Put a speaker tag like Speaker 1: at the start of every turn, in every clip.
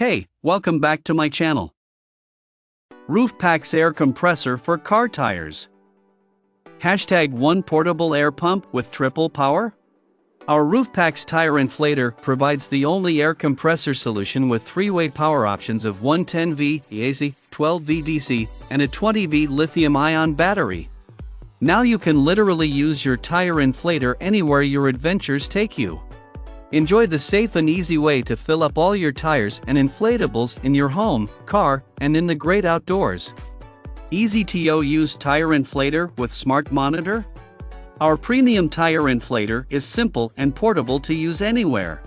Speaker 1: Hey, welcome back to my channel. RoofPax Air Compressor for Car Tires. Hashtag 1 Portable Air Pump with Triple Power? Our RoofPax tire inflator provides the only air compressor solution with three-way power options of 110V AC, 12V DC, and a 20V lithium-ion battery. Now you can literally use your tire inflator anywhere your adventures take you. Enjoy the safe and easy way to fill up all your tires and inflatables in your home, car, and in the great outdoors. Easy to use tire inflator with smart monitor? Our premium tire inflator is simple and portable to use anywhere.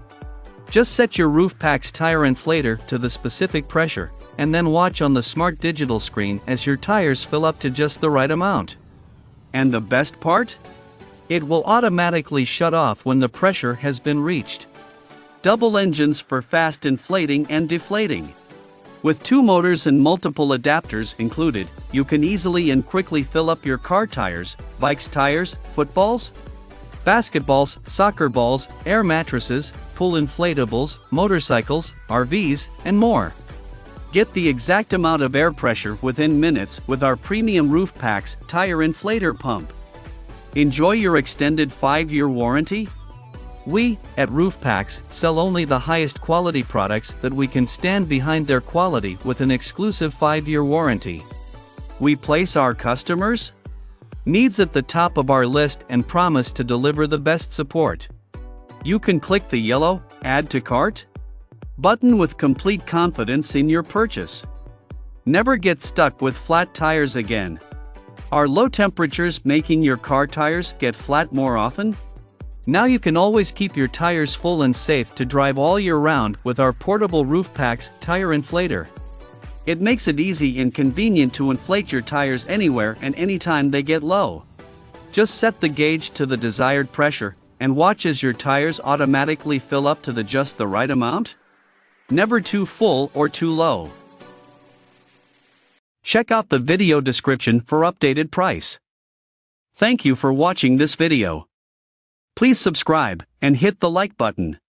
Speaker 1: Just set your RoofPax tire inflator to the specific pressure, and then watch on the smart digital screen as your tires fill up to just the right amount. And the best part? It will automatically shut off when the pressure has been reached. Double engines for fast inflating and deflating. With two motors and multiple adapters included, you can easily and quickly fill up your car tires, bikes tires, footballs, basketballs, soccer balls, air mattresses, pool inflatables, motorcycles, RVs, and more. Get the exact amount of air pressure within minutes with our premium RoofPax tire inflator pump. Enjoy your extended 5-year warranty? We, at RoofPax, sell only the highest quality products that we can stand behind their quality with an exclusive 5-year warranty. We place our customers' needs at the top of our list and promise to deliver the best support. You can click the yellow Add to Cart button with complete confidence in your purchase. Never get stuck with flat tires again. Are low temperatures making your car tires get flat more often? Now you can always keep your tires full and safe to drive all year round with our portable RoofPax tire inflator. It makes it easy and convenient to inflate your tires anywhere and anytime they get low. Just set the gauge to the desired pressure and watch as your tires automatically fill up to the just the right amount. Never too full or too low. Check out the video description for updated price. Thank you for watching this video. Please subscribe and hit the like button.